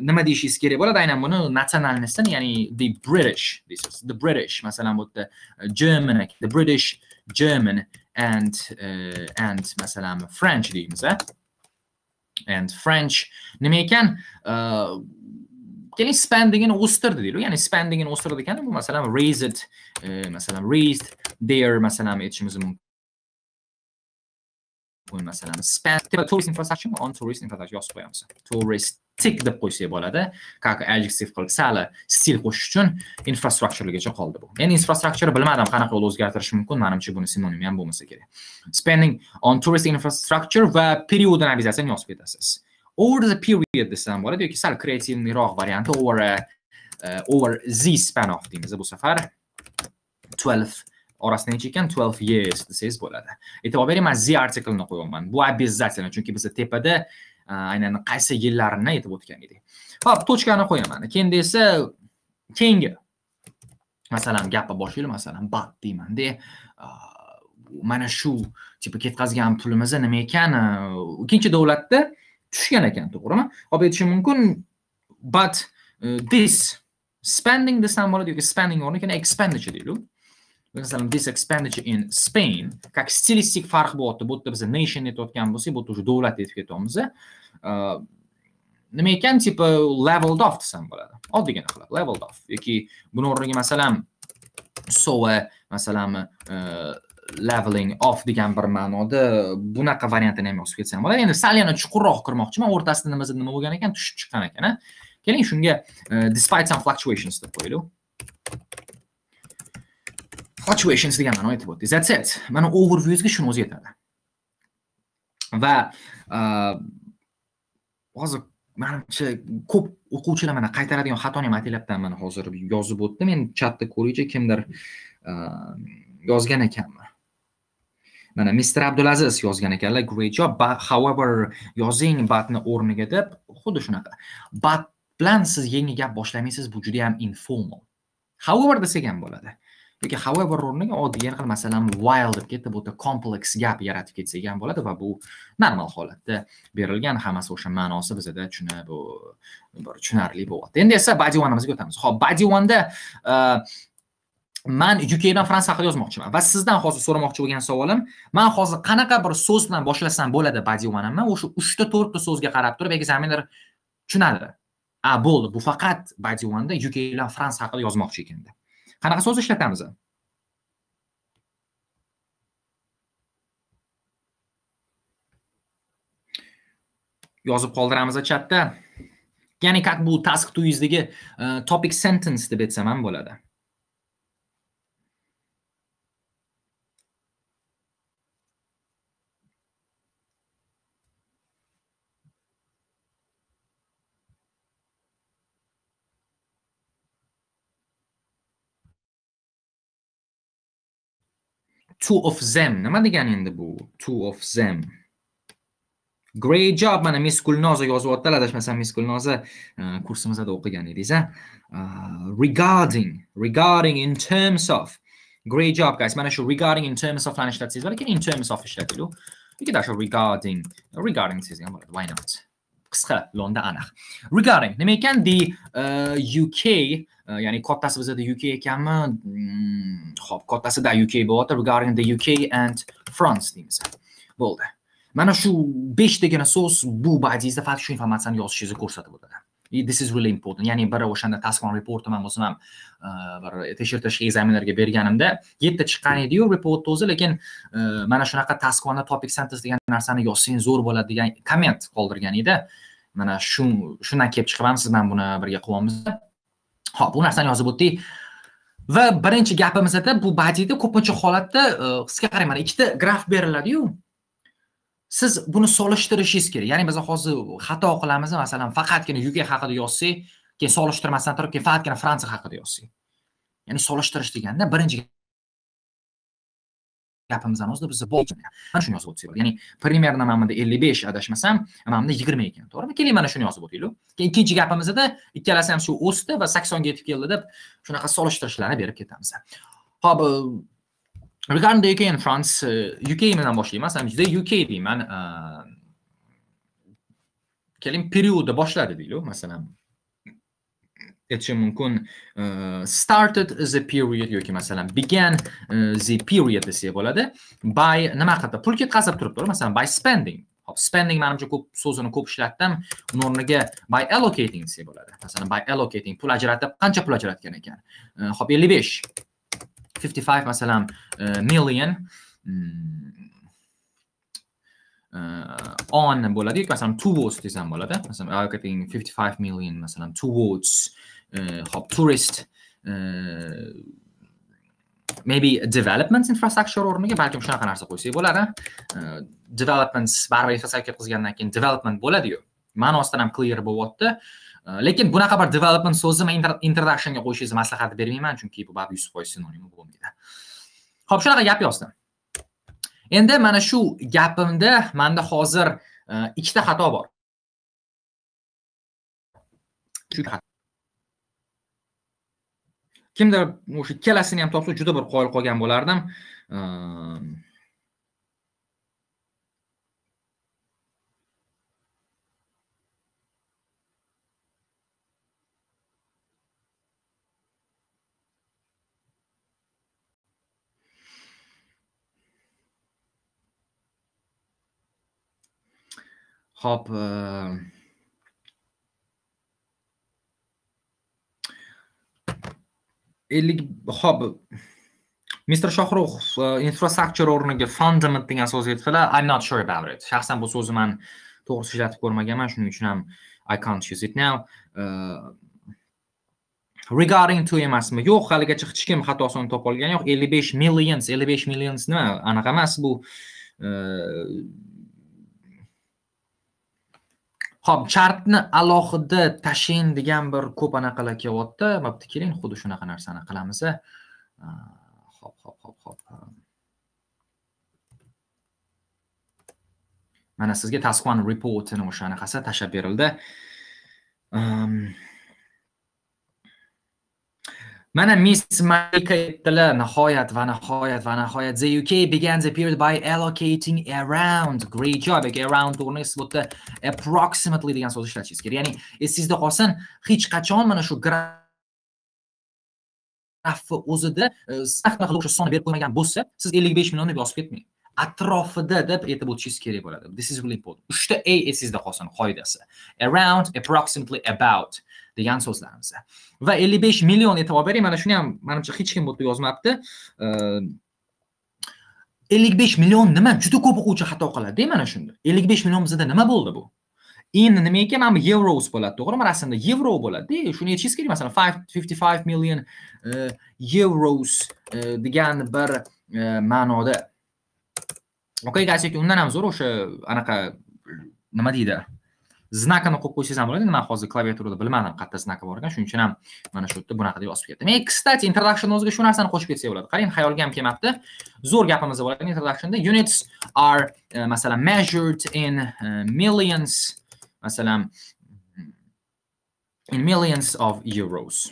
Speaker 1: nima deyishingiz kerak bo'ladi aynan buni natsionalnostdan ya'ni the british deysiz the british masalan bu yerda german the british german and uh, and masalan french deymiz and french nima ekan keling spendingini o'stirdi deylik ya'ni spendingini o'stirdi degani bu masalan raised e, masalan raised there masalan aytishimiz mumkin. Bu masalan tourist infrastructure on tourist infrastructure yozib qo'yamiz. Touristik deb qo'ysak bo'ladi. Как adjective qilib sal stil qo'shish uchun infrastructuregacha qoldi bu. Men infrastructure bilmadim qanaqa yo'l o'zgartirish mumkin manimcha buni sinonimi ham bo'lmasa kerak. Spending on tourist infrastructure va periodini обязательно yozib ketasiz over the period desam um, bo'ladi yoki sal kreativniroq varianti over uh, over z span of deymiz bu safar 12 orasi necha ekan 12 years. Desangiz bo'ladi e'tibor bering man. The uh, artiklini qo'yyapman bu обязательно chunki biza tepada aynan qaysi yillarini aytib o'tgan edik ho'p tochkani qo'yaman keyin esa uh, keyingi masalan gapni boshlaylik masalan bat deymanda mana shu tipa ketkazgan pulimiz nima ekan ikkinchi davlatda tushgan ekan to'g'rimi? Olib aytishim mumkin but e, this spending desam bo'ladi yoki spending o'rniga expenditure deylik masalan this expenditure in Spain как stilistik farq bo'lyapti bu yerda biz nation aytayotgan bo'lsak bu yerda уже davlat aytib ketyapmiz e, nima ekan? Tipa leveled off desam bo'ladi. Oddiygina qilib leveled off. Yoki buni o'rniga masalan so masalan e, leveling off degan bir ma'noda bunaqa variantini ham yozib ketsam bo'ladi. Endi sal yana chuqurroq kirmoqchiman o'rtasida nima nima bo'lgan ekan tushib chiqqan ekan keling shunga e, despite some fluctuations deb qo'yaylik. Fluctuations degan ma'no aytib o'tdingiz that's it. Mana overviewsga shuni o'zi yetadi. Va e, hozir manimcha ko'p o'quvchilar mana qaytaradigan xatoni ham ataylabdan mana hozir yozib o'tdim. Men chatda ko'raychi kimdir e, yozgan ekanmi mana mister abdulaziz yozgan ekanlar great job. But however yozing batni o'rniga deb xuddi shunaqa. But bilan siz yangi gap boshlamaysiz bu juda yam informal. However desak ham bo'ladi. Yoki however o'rniga oddiy yana masalan while deb ketib o'ta yerda complex gap yaratib ketsak ham bo'ladi va bu normal holatda berilgan hammasi o'sha ma'nosi bizada tushunib bir tushunarli bo'lyapti. Endi esa body one'imizga o'tamiz. Ho'p body one'da uh, man uk dan fransiya haqida yozmoqchiman va sizdan hozir so'ramoqchi bo'lgan savolim man hozir qanaqa bir so'z bilan boshlasam bo'ladi body one'imni o'sha uchta to'rtta so'zga qarab turib ekzaminlar tushunadi. A bo'ldi bu faqat body one'da uk bilan fransiya haqida yozmoqchi deb. qanaqa so'z ishlatamiz? Yozib qoldiramiz chatda. Ya'ni как bu task to yuzdagi e, topic sentence deb aytsam ham bo'ladi. Two of them. Nima degani endi bu two of them. Great job mana miss gulnoza yozyaptilar adashmasam miss gulnoza kursimizda o'qigan edingiz regarding regarding in terms of. Great job guys. Mana shu regarding in terms of larni ishlatsangiz bo'ladi keyin in terms of ishlataylik yoki dasha regarding. Regarding desangiz ham bo'ladi why not qisqa lo'nda aniq. Regarding nima ekan? The uh, uk uh, ya'ni kattasi bizada uk ekanmi? Hmm, Ho'p kattasida uk bo'lyapti. Regarding the uk and france deymiz. Bo'ldi. Mana shu beshtagina so'z bu badizda faqat shu informatsiyani yozishingizni ko'rsatib o'tadi. This is really important. Ya'ni biri o'shanda task one reportni o'zim ham bir tekshirtirish ekzaminlarga berganimda yetti chiqqan ediyu reportni o'zi lekin mana shunaqa task one topic sentence degan narsani yozsang zo'r bo'ladi degan komment qoldirgan edi mana shu shundan kelib chiqib ham siz bilan buni birga qilyapmiz ho'p bu narsani yozib o'tdik va birinchi gapimizda bu badiyda ko'pincha holatda sizga qarang mana ikkita graf beriladiyu siz buni solishtirishingiz kerak. Ya'ni biz hozir xato qilamiz masalan faqatgina uk haqida yozsak keyin solishtirmasdan turib keyin faqatgina fransiya haqida yozsak. Ya'ni solishtirish deganda birinchi gapimizdan o'zida biz mana shuni yozib o'tsak bo'ladi. Ya'ni примерно mana bunda ellik besh adashmasam mana bunda yigirma ekan to'g'rimi? Keling mana shuni yozib o'taylik keyin ikkinchi gapimizda ikkalasi ham shu o'sdi va saksonga yetib keldi deb shunaqa solishtirishlarni berib ketamiz. Ho'p regarding the UK and France, uh, UK bilan boshlaymiz. Juda UK deyman. Uh, keling periodda boshladi deylik, masalan. aytishim mumkin uh, started the period yoki masalan began uh, the period desak bo'ladi by nima qildi pul ketkazib turibdi masalan by spending hop spending manimcha ko'p so'zini ko'p ishlatdim uni o'rniga by allocating desak bo'ladi masalan by allocating pul ajratib qancha pul ajratgan ekan uh, hop ellik besh 55 masalan eh, million mm, eh, on bo'ladi yoki masalan towards desam bo'ladi masalan allocating 55 million masalan towards eh, hop tourist maybe development infrastructure o'rniga balkim shunaqa narsa qo'ysak bo'ladi development baribir infrastructure qilgandan keyin development bo'ladiyu. Ma'nosidan ham clear bo'lyapti. Э, lekin bunaqa bir development so'zni man introductionga qo'yishingizni maslahat bermayman chunki bu baribir yuz foiz sinonimi bo'lmaydi. Ho'p shunaqa gap yozdim. Endi mana shu gapimda manda hozir e, ikkita xato bor. Kimdir o'sha ikkalasini ham topsa juda bir qoyil qolgan bo'lardim. Ehm, Hop. Eh, ellik hop Mr. Shohrux eh, infrastructure o'rniga fundament degan so'z aytdilar. I'm not sure about it. Shaxsan bu so'zni man to'g'risi ishlatib ko'rmaganman, shuning uchun ham I can't use it now. Uh, regarding to emasmi? Yo'q, haligacha hech kim xatosini topa olgani yo'q. 55 millions, 55 millions nima? Anaqa emas bu. Uh, ho'p chartni alohida tashing degan bir ko'p anaqalar kelyapti. Bo'pti, keling, xuddi shunaqa narsani qilamiz. hop hop hop hop Mana sizga task one reportini o'sha anaqasi tashab berildi. Mana Miss Malika aytdilar, nihoyat va nihoyat va nihoyat the UK began the period by allocating around. Great job. Around o'rniga bu yerda approximately degan so'zni ishlatishingiz kerak. Ya'ni esingizda qolsin, hech qachon mana shu grafni o'zida e, sahna qilib o'sha sonni berib qo'ymagan bo'lsa, siz 55 million deb yozib ketmang. atrofida deb aytib o'tishingiz kerak bo'ladi. This is really important. Uchta A esingizda qolsin qoidasi. Around, approximately, about. Degan so'zlarimiz. Va 55 million e'tibor bering mana shuni ham manimcha hech kim bu yerda yozmabdi 55 million nima? Juda ko'p o'quvchi xato qiladi mana shunda. 55 million bizda nima bo'ldi bu? In nima ekan? Mana bu euros bo'ladi to'g'rimi? Rasmda yevro bo'ladi shuni aytishingiz kerak masalan 55 million euros degan bir ma'noda. Okay guys yoki undan ham zo'r o'sha anaqa nima deydi? Znakini qo'yib qo'ysangiz ham bo'ladi man hozir klaviaturada bilmadim qayerda znaki bor ekan shuning uchun ham mana shu yerda bunaqa deb yozib ketdim e кстати introduction o'ziga shu narsani qo'shib ketsak bo'ladi qarang xayolga ham kelmabdi zo'r gapimiz bo'ladi introductionda units are e, masalan measured in e, millions masalan mhm, in millions of euros.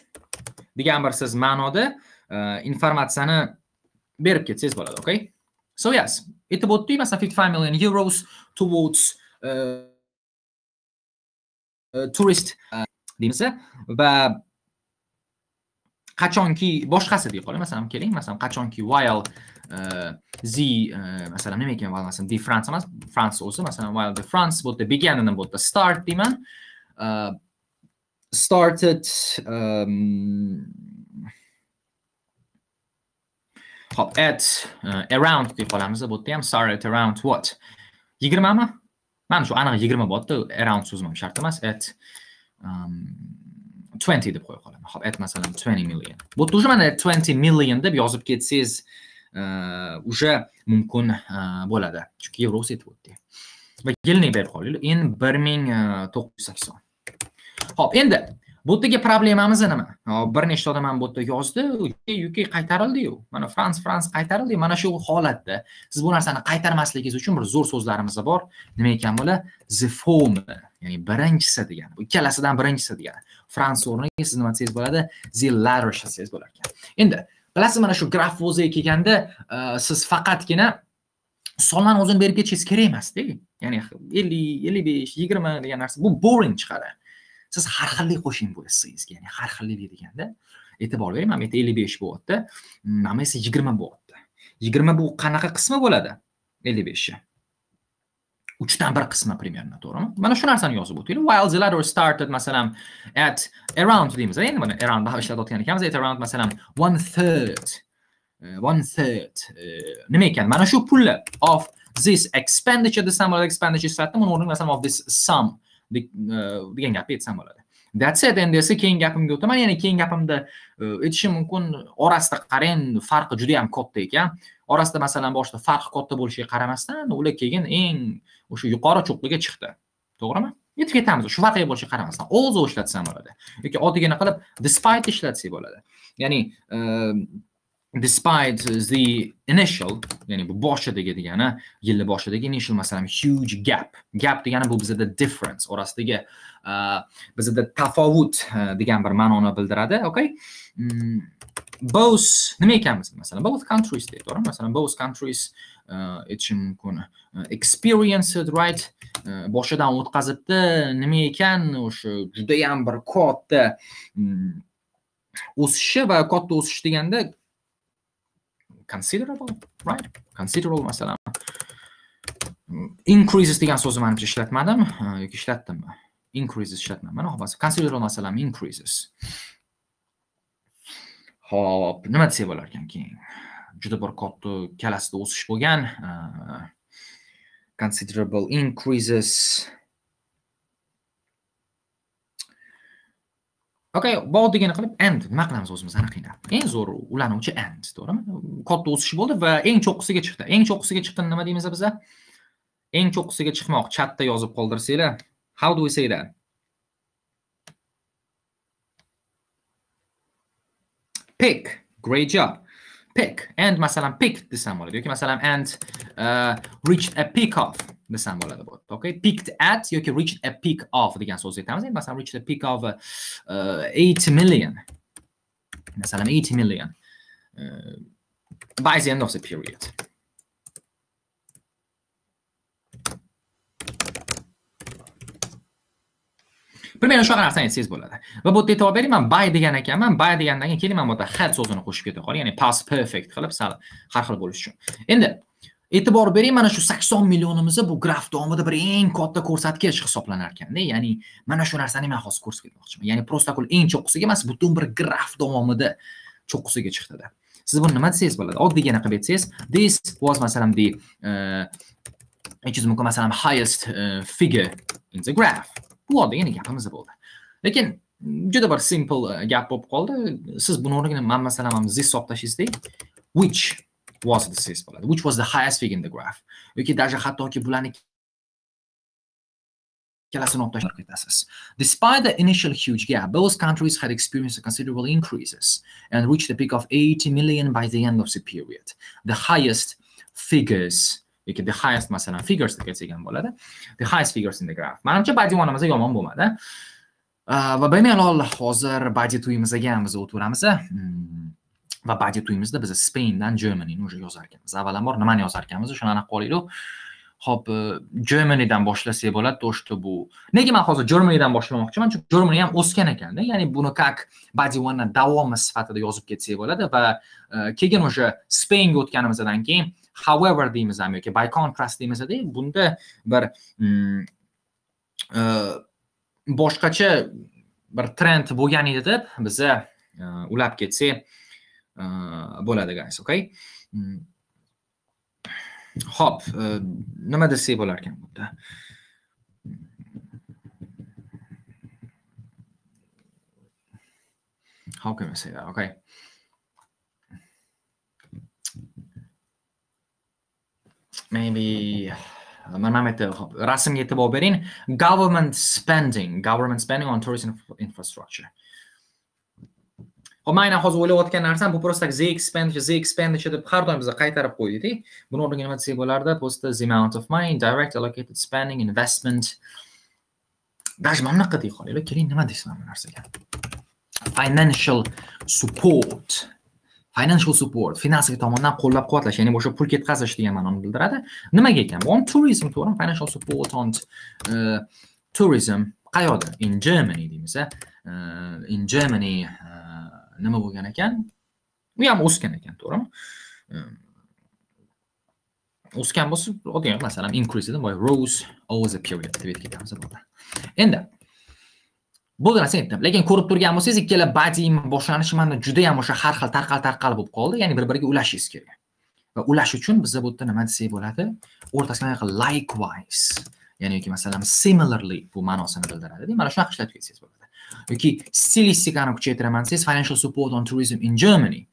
Speaker 1: Degan bir siz ma'noda e, informatsiyani berib ketsangiz bo'ladi okay so yes aytib o'tdik masalan 55 million euros towards uh, turist e, deymiz va qachonki boshqasi deb qo'ying masalan keling masalan qachonki while z e, masalan nima ekan while masalan de france emas france o'zi masalan while the france bu yerda beganini bu yerda start deyman. E, started um, hop at around deb qolamiz bu yerda ham started around what? Yigirmami? Mana shu aniq yigirma bo'lyapti around so'zim ham shart emas at um, twenty deb qo'ya qolaman. Hop at masalan twenty million. Bu yerda уже mana twenty million deb yozib ketsangiz uh, уже mumkin uh, bo'ladi. Chunki yevro aytib o'tdi. Va yilni berib qo'yaylik in bir ming uh, to'qqiz yuz sakson. Ho'p endi bu yerdagi problemamiz nima? Bir nechta odam ham bu yerda yozdi uk qaytarildiyu. Mana frans frans qaytarildi mana shu holatda siz bu narsani qaytarmasligingiz uchun bir zo'r so'zlarimiz bor. Nima ekan bular? The form ya'ni birinchisi degani. Bu ikkalasidan birinchisi degani. Frans o'rniga siz nima desangiz bo'ladi? The latter desangiz bo'lar ekan. Endi bilasiz mana shu graf o'ziga kelganda e, siz faqatgina sonlarni o'zini berib ketishingiz kerak emasda ya'ni ellik ellik besh yigirma degan narsa bu boring chiqadi. Siz har xillik qo'shing bu ya'ni har xillik deganda e'tibor bering mana bu yerda ellik besh bo'lyapti mana bu esa yigirma bo'lyapti yigirma bu qanaqa qismi bo'ladi ellik beshni uchdan bir qismi примерно to'g'rimi mana shu narsani yozib o'tinglar while the ladder started masalan at around deymiz endi mana around ishlatayotgan ekanmiz at around masalan one third one third nima ekan mana shu pullar of this expenditure desam bo'ladi expenditure sifatida buni o'rniga masalan of this sum E, degan gapni aytsam bo'ladi. That's it endi esa keyingi gapimga o'taman. Ya'ni keyingi gapimda e, aytishim mumkin orasida qarang farqi juda yam katta ekan. Orasida masalan boshida farq katta bo'lishiga qaramasdan ular keyin eng o'sha yuqori cho'qqiga chiqdi. To'g'rimi? Yetib ketamiz shu farqiga bo'lishiga qaramasdan. Also ishlatsam bo'ladi. Yoki oddiygina qilib despite ishlatsak bo'ladi. Ya'ni e, despite the initial ya'ni bu boshidagi degani yilni boshidagi initial masalan huge gap. Gap degani bu bizada difference orasidagi uh, bizada tafovut uh, degan bir ma'noni bildiradi okay? Mm, both nima ekanmiz masalan? Both countries deydi to'g'rimi? Masalan both countries uh, aytishim mumkin experienced right? Boshidan o'tkazibdi nima ekan? O'sha judayam bir katta mm, o'sishi va katta o'sish deganda considerable right? Considerable masalan. Increases degan so'zni manimcha ishlatmadim. Yoki ishlatdimmi increases ishlatmaman ho'p considerable masalan increases. Ho'p nima desak bo'lar ekan keyin? Juda bir katta kalasida o'sish bo'lgan considerable increases. Okay bu degani qilib and nima qilamiz o'zimiz aniqlab eng zo'r ulanuvchi and to'g'rimi? Katta o'sish bo'ldi va eng cho'qqisiga chiqdi. Eng cho'qqisiga chiqqan nima deymiz biza? Eng cho'qqisiga chiqmoq. Chatda yozib qoldirsanglar. How do we say that? Pick. Great job. Pick. And masalan pick desam bo'ladi. Yoki masalan and uh, reached a peak of به سمبال داده بود اوکی پیکت ات یا که ریچ ا پیک آف دیگه سوزی تمام این مثلا ریچ ا پیک آف 8 میلیون مثلا 8 میلیون بای زی اند اف دی پیریود Primeiro jogo na سیز esses bolada. Vou botar tava bem, mas vai diga naquela, mas vai diga naquela que ele mamota خط سوزونو خوش بیاد. خاله یعنی پاس پرفکت. خاله بسال. خاله خاله بولش چون. E'tibor bering mana shu sakson millionimizni bu graf davomida bir eng katta ko'rsatkich hisoblanar ekanda ya'ni mana shu narsani man hozir ko'rsatib ketmoqchiman ya'ni просто eng cho'qqisiga emas butun bir graf davomida cho'qqisiga chiqdida. Siz buni nima desangiz bo'ladi? Oddiygina qilib aytsangiz this was masalan the uh, aytishingiz mumkin masalan highest uh, figure in the graph. Bu oddiygina gapimiz bo'ldi. Lekin juda bir simple uh, gap bo'lib qoldi. Siz buni o'rniga man masalan this olib tashlaysizda which was the desangiz bo'ladi which was the highest figure in the graph yoki даже hattoki bularni ikkalasini olib tashlab ketasiz despite the initial huge gap both countries had experienced considerable increases and reached a peak of 80 million by the end of the period the highest figures yoki the highest masalan figures deb aytsak ham bo'ladi the highest figures in the graph manimcha badimonimiz yomon bo'lmadi va bemalol hozir budjet uyimizga ham biz o'taveramiz va budjet uyimizda biz spaindan germanyni уже yozar ekanmiz avvalambor nimani yozar ekanmiz shuni aniq qilaylik ho'p germanydan boshlasak bo'ladi то что bu nega man hozir germanydan boshlamoqchiman chunki germany ham o'sgan ekanda ya'ni buni как body one davomi sifatida yozib ketsak bo'ladi va uh, keyin o'sha spainga o'tganimizdan keyin however deymiz ham yoki by contrast deymizda e bunda mm, uh, bir boshqacha bir trend bo'lgan edi deb biza uh, ulab ketsak Uh, bo'ladi guys okay? Hmm. Ho'p uh, nima desak bo'lar ekan bunda how can I say that? Okay. Maybe uh, bering government spending. Government spending on tourism infrastructure hop man hozir o'ylayotgan narsam bu просто z expenditure z expenditure deb har doim biza qaytarib qo'ydikda buni o'rniga nima desak bo'lardi? Просто the amount of money direct allocated spending investment. Даже mana bunaqa deya qolaylik keling nima deysiz mana bu narsaga? Financial support. Financial support finansiy tomondan qo'llab quvvatlash ya'ni o'sha pul ketkazish degan ma'noni bildiradi. Nimaga ekan? On tourism to'g'rimi financial support on uh, tourism. Qayerda in germany deymiz uh, in germany uh, nima bo'lgan ekan? U ham o'sgan ekan to'g'rimi? O'sgan bo'lsa oddiy masalan increase boy rose over the period deb aytib ketamiz endi bo'ldi narsa aytdim. Lekin ko'rib turgan bo'lsangiz ikkala badi boshlanishi mana juda ham o'sha har xil tarqal tarqal bo'lib qoldi. Ya'ni bir biriga ulashishingiz kerak. Va ulash uchun bizda bu yerda nima desak bo'ladi? O'rtasiga likewise. Ya'ni yoki masalan similarly bu ma'nosini bildiradi. Mana shunaqa ishlatib ketsangiz bo'ladi. Yoki stilistikani kuchaytiraman. Desangiz financial support on tourism in germany.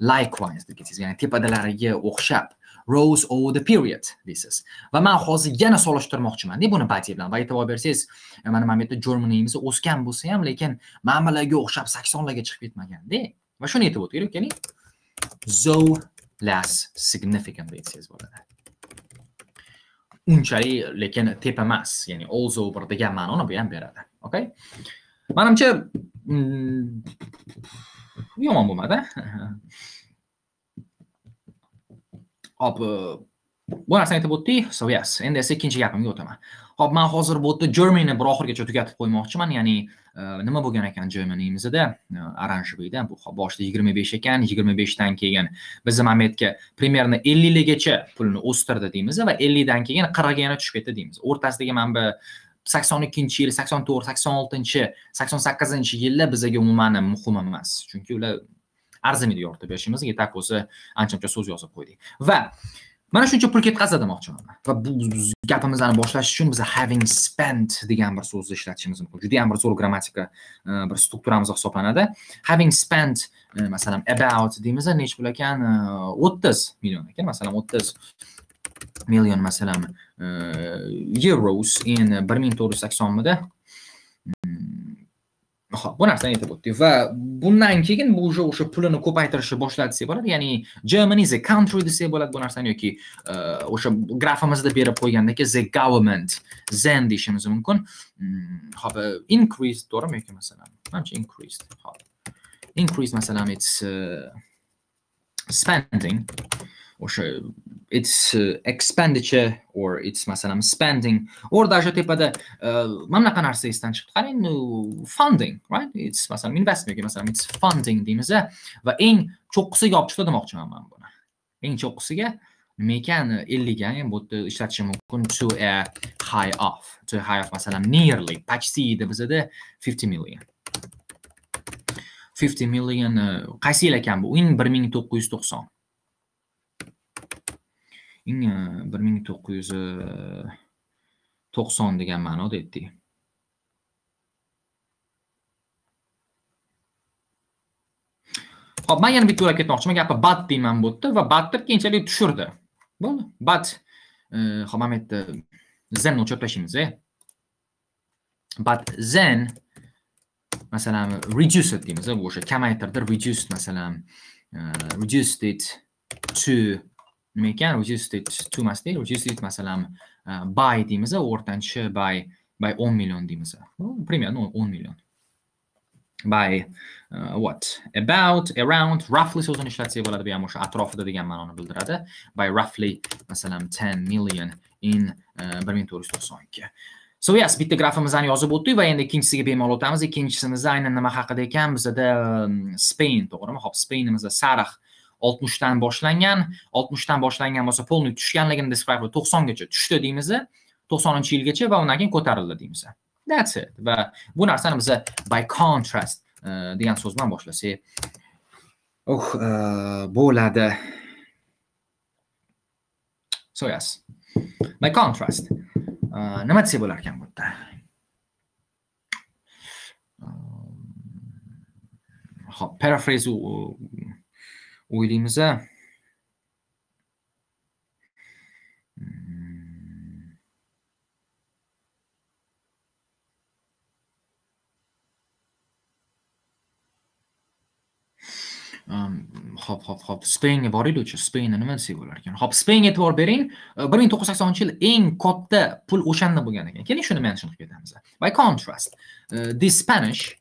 Speaker 1: Likewise deb ketsangiz ya'ni tepadalariga o'xshab. Rose over the period deysiz. Va man hozir yana solishtirmoqchimanda buni bati bilan. Va e'tibor bersangiz mana mana bu yerda germanyimiz o'sgan bo'lsa ham lekin mana o'xshab saksonlarga chiqib ketmaganda va shuni aytib o'taylik ya'ni so less significant desangiz bo'ladi. Unchalik lekin tepa emas ya'ni all over degan ma'noni bu ham beradi okay manimcha yomon bo'lmadi hop uh, bu narsani aytib o'tdik so yes endi esa ikkinchi gapimga o'taman e hop man hozir bu yerda germanyni bir oxirigacha tugatib qo'ymoqchiman ya'ni Э, nima bo'lgan ekan germanymizda оранжевыйda э, bu boshida yigirma besh ekan yigirma beshdan keyin bizni mana примерно ellikligacha pulni o'stirdi deymiz va ellikdan keyin qirqga yana tushib ketdi deymiz. O'rtasidagi mana bu sakson ikkinchi yil sakson to'rt sakson oltinchi sakson sakkizinchi yillar bizaga umuman muhim emas. Chunki ular arzimaydi yoritib berishimiz и так o'zi ancha muncha so'z yozib qo'ydik. Va mana shuncha pul ketkazdi demoqchiman. Va bu gapimizni boshlash uchun biz having spent degan bir so'zni ishlatishimiz mumkin. Juda yam bir zo'r grammatika e, bir strukturamiz hisoblanadi. Having spent e, masalan about deymiz nechi pul ekan? E, o'ttiz million ekan. Masalan o'ttiz million masalan euros in bir ming to'rt yuz saksonmida Xo'p, bu narsani aytib o'tdik va bundan keyin bu уже o'sha pulini ko'paytirishni boshladi desak bo'ladi. Ya'ni Germany is a country desak bo'ladi bu narsani yoki uh, o'sha grafimizda berib qo'ygandagi the government zen deyishimiz mumkin. Mm, ho'p increase to'g'rimi yoki masalan? Manimcha increase Increase masalan it's uh, spending o'sha it's uh, expenditure or it's masalan spending or даже tepada mana bunaqa narsa esdan chiqdi qarang funding right? It's masalan investment masalan it's funding deymiz va eng cho'qqisiga olib chiqdi demoqchiman man buni eng cho'qqisiga nima ekan ellikga ham bu yerda ishlatishim mumkin to a high off to a high off masalan nearly почти edi bizada fifty million. fifty million qaysi yil ekan bu in bir ming to'qqiz e, yuz to'qson bir ming to'qqiz yuz e, to'qson degan ma'noda aytdik hop men yana bitta o'ylab ketmoqchiman. Gapi bat deyman bu yerda va batni keyinchalik tushirdi. Bo'ldi. Bat e, hop mana bu yerda zenni o'chirib But then masalan reduce it deymiz, bu o'sha kamaytirdi, reduced masalan reduced it to nima ekan reduced it to emasda reduced it masalan uh, by deymiz o'rtancha by by 10 million deymiz примерно 10 million. By uh, what? About around roughly so'zini ishlatsak bo'ladi bu ham o'sha atrofida degan ma'noni bildiradi. By roughly masalan 10 million in uh, bir ming to'rt yuz to'qson ikki. So yes bitta grafimizni yozib o'tdik va endi ikkinchisiga bemalol o'tamiz. Ikkinchisimiz aynan nima haqida ekan? Bizada um, spain to'g'rimi? Hop spainimizda sariq oltmishdan boshlangan oltmishdan boshlangan bo'lsa polniy tushganligini describe to'qsongacha tushdi deymiz to'qsoninchi yilgacha va undan keyin ko'tarildi deymiz that's it. Va bu narsani biza by contrast uh, degan so'z bilan boshlasak. Uh, bo'ladi. So yes. By contrast. Uh, nima desak bo'lar ekan bu yerda? Hop paraphrase o'ylaymiz a hop hop hop. Spainga boraylikchi? Spainni nima desak bo'lar ekan? Hop spainga e'tibor bering. Bir ming to'qqiz yuz saksoninchi yil eng katta pul o'shanda bo'lgan ekan. Keling shuni mention qilib ketamiz by contrast the spanish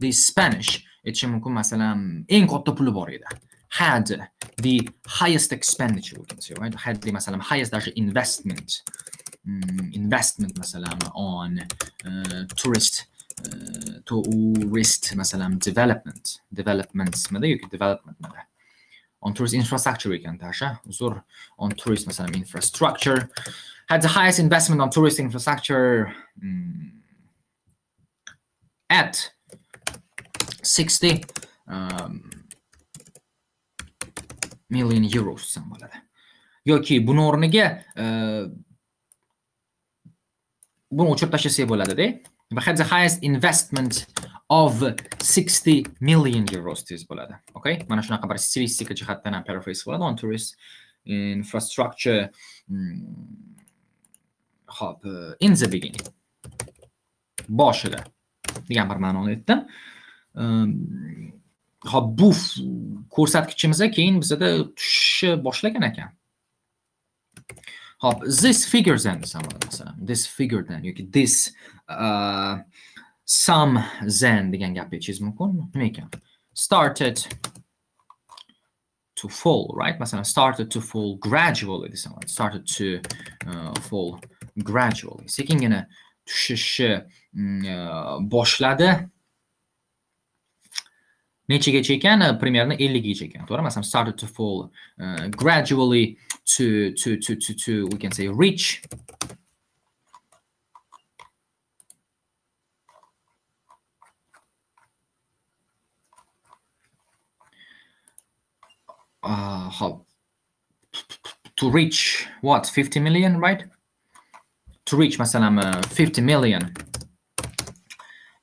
Speaker 1: the spanish aytishi mumkin masalan eng katta puli bor edi had the highest expenditure we can say right? Had the masalan um, highest actually investment mm, um, investment masalan on uh, tourist uh, tourist masalan um, development developments nima yoki development on tourist infrastructure ekan tasha uzr on tourist masalan um, infrastructure. Had the highest investment on tourist infrastructure um, at 60 um, million euros desam bo'ladi. Yoki buni o'rniga e, buni o'chirib tashlasak bo'ladida. We had the highest investment of 60 million euros deyish bo'ladi. Okay mana shunaqa bir stilistika jihatdan ham paraphrase bo'ladi. On tourist infrastructure mm, hop e, in the beginning. Boshida degan bir ma'noni aytdim. Ehm, hop bu ko'rsatkichimizga keyin bizada tushishni boshlagan ekan. Hop this figures then desam bo'ladi masalan this figure then yoki this ehm, uh, some then degan gapni aytishingiz mumkin. Nima ekan? Started to fall right? Masalan started to fall gradually desam bo'ladi started to uh, fall gradually. Sekingina tushishni mm, boshladi. Nechigacha ekan примерно elligacha ekan to'g'ri masalan started to fall uh, gradually to to to to to we can say reach. Uh, how to reach what? 50 million right? To reach masalan uh, 50 million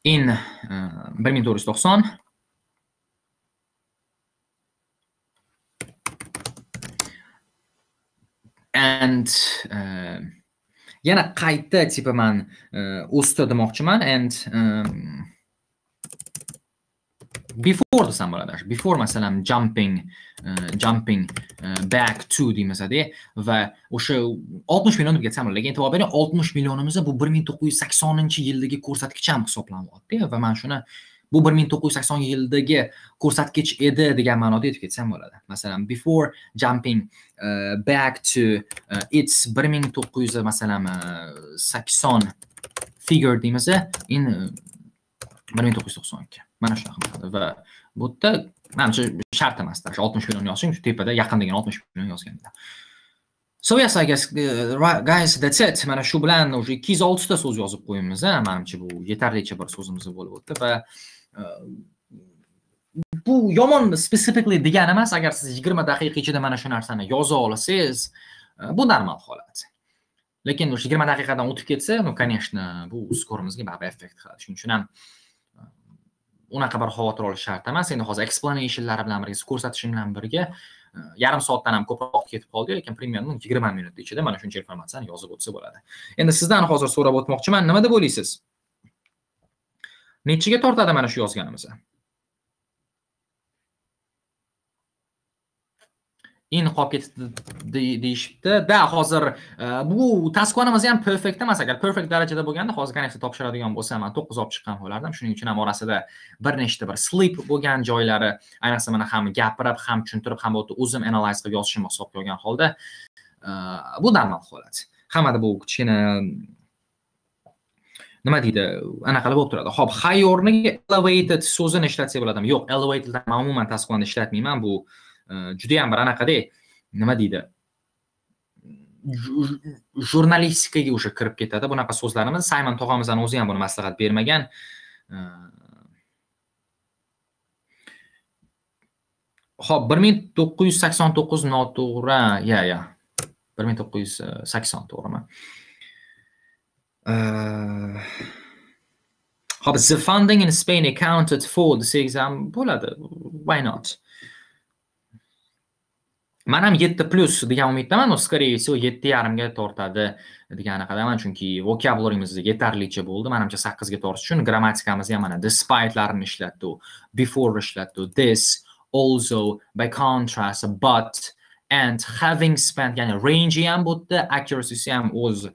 Speaker 1: in uh, 1490 and uh, yana qayta tipa man uh, demoqchiman and um, before desam bo'ladi before masalan jumping uh, jumping uh, back to deymizda va o'sha 60 million deb ketsam bo'ladi lekin e'tibor bering 60 millionimiz bu 1980 yildagi ko'rsatkich ham hisoblanadi va man shuni bu 1980 yildagi ko'rsatkich edi degan ma'noda aytib ketsam bo'ladi. Masalan before jumping uh, back to uh, its 1900 masalan uh, sakson 80 figure deymiz in uh, 1992 mana shunaqa bo'ladi va bu yerda manimcha shart emasda shu 60 million yozsang shu tepada yaqindagina degan 60 million yozganda so yes i guess uh, right, guys that's it. Mana shu bilan уже ikki yuz oltita so'z yozib qo'yamiz manimcha bu yetarlicha bir so'zimiz bo'lib o'tdi va Ehm, bu yomon specifically degani emas agar siz yigirma daqiqa ichida mana shu narsani yoza olsangiz e, bu normal holat. Lekin o'sha yigirma daqiqadan o'tib ketsa ну конечно bu skorimizga baribir effekt qiladi. Shuning uchun ham e, unaqa bir xavotir olish shart emas. Endi hozir explanationlari bilan birga ko'rsatishim bilan birga e, yarim soatdan ham ko'proq ketib qoldi. Lekin примерно yigirma minut ichida mana shuncha informatsiyani yozib o'tsa bo'ladi. Endi sizdan hozir so'rab o'tmoqchiman. Nima deb o'ylaysiz? Nechiga tortadi mana shu yozganimiz. In qolib ketibdi deyishibdi. Da hozir e, bu taskonimiz ham perfekt emas. Agar perfekt darajada bo'lganda hozir конечно topshiradigan bo'lsam man to'qqiz olib chiqqan bo'lardim shuning uchun ham orasida bir nechta bir slip bo'lgan joylari ayniqsa mana ham gapirib ham tushuntirib ham o'zim analyze qilib yozishimni hisobga olgan holda e, bu normal holat hammada bu kichkina nima deydi? Anaqa bo'lib turadi. Ho'p high o'rniga elevated so'zini ishlatsak bo'ladimi? Yo'q elevated umuman tasqonda ishlatmayman. Bu e, judayam bir anaqada nima deydi? Jurnalistikaga o'sha kirib ketadi. Bunaqa so'zlarimiz saymon tog'amizni o'zi ham buni maslahat bermagan. E, Ho'p bir ming to'qqiz yuz sakson to'qqiz noto'g'ri ya ya. Bir ming to'qqiz yuz e, sakson to'g'rimi? Uh, oh, ho'p the funding in spain accounted for this ham bo'ladi why not? Man ham yetti plyus degan umiddaman u скорее всего yetti yarimga tortadi degan anaqadaman chunki vocabularyimiz yetarlicha bo'ldi manimcha sakkizga tortish uchun grammatikamiz ham mana despite'larini ishlatdi before ishlatdi this also by contrast but and having spent ya'ni range ham bo'ldi accuracy ham o'z e,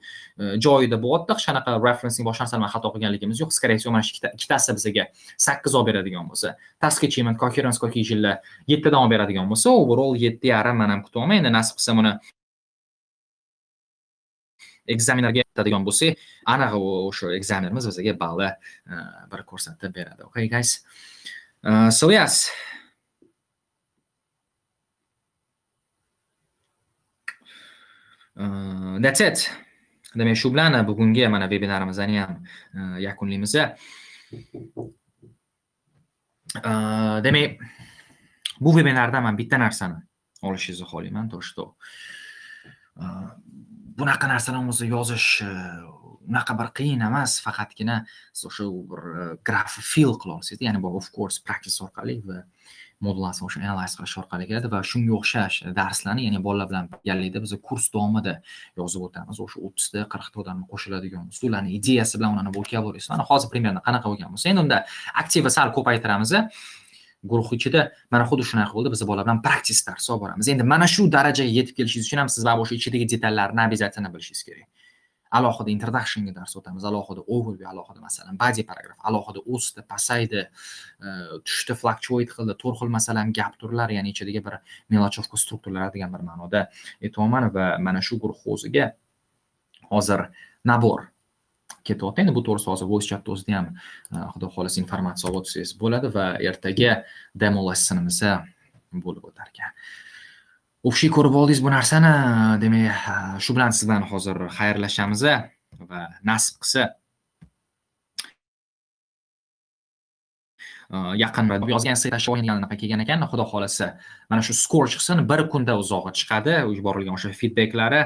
Speaker 1: joyida bo'lyapti hech qanaqa referencing boshqa narsalar xato qilganligimiz yo'q. Скорее всего mana shu ikkitasi bizga sakkiz olib beradigan bo'lsa task achievement coherence cohesionlar yettidan olib beradigan bo'lsa overall yetti yarim man ham kutyapman endi nasib qilsa buni ekzamenlarga aytadigan bo'lsak aniq o'sha ekzamenimiz bizga balli e, bir ko'rsatib beradi. Okay guys. Uh, so yes. That's it. Demak shu bilan bugungi mana vebinarimizni ham yakunlaymiz demak bu vebinardan man bitta narsani olishingizni xohlayman то что bunaqa narsalarni o'zi yozish unaqa bir qiyin emas faqatgina siz o'sha bir graf fil qila olsangiz ya'ni bu of course practice orqali va modulasi o'sha analiz qilish orqali keladi va shunga o'xshash darslarni ya'ni bolalar bilan birgalikda biz kurs davomida yozib o'tamiz. O'sha o'ttizta qirqta odamni qo'shiladigan ularni ideyasi bilan ularni vokabularisi mana hozir примерно qanaqa bo'lgan bo'lsa. Endi unda aktivni sal ko'paytiramiz. Guruh ichida mana xuddi shunaqa bo'ldi. Biz bolalar bilan praktis dars olib boramiz. Endi mana shu darajaga yetib kelishingiz uchun ham siz va o'sha ichidagi detallarni обязательно bilishingiz kerak. Alohida introductionga dars o'tamiz alohida overview alohida masalan body paragraf alohida o'sdi pasaydi e, tushdi fluctuate qildi to'rt xil masalan gap turlar ya'ni ichidagi bir melochovka strukturalari degan bir ma'noda aytyapman va mana shu guruh o'ziga hozir nabor ketyapti. Endi bu to'g'risida hozir voice chatda o'zida ham e, xudo xohlasa informatsiya olib o'tsangiz bo'ladi va ertaga demo lessonimiz bo'lib o'tar ekan общий ko'rib oldingiz bu narsani demak shu bilan siz bilan hozir xayrlashamiz va nasib qilsa. Yaqin yozgan anaqa kelgan ekan. Xudo xohlasa mana shu skor chiqsin bir kunda uzog'i chiqadi. Yuborilgan o'sha feedbacklari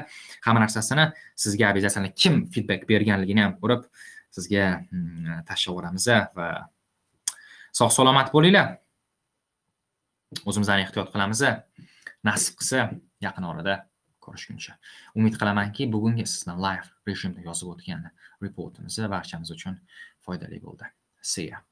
Speaker 1: hamma narsasini sizga обязательно kim feedback berganligini ham ko'rib sizga hmm, tashlab yuboramiz va sog' salomat bo'linglar. O'zimizni ehtiyot qilamiz nasib qilsa yaqin orada ko'rishguncha. Umid qilamanki bugungi sizdan live rejimda yozib o'tgan reportimiz barchamiz uchun foydali bo'ldi. See ya.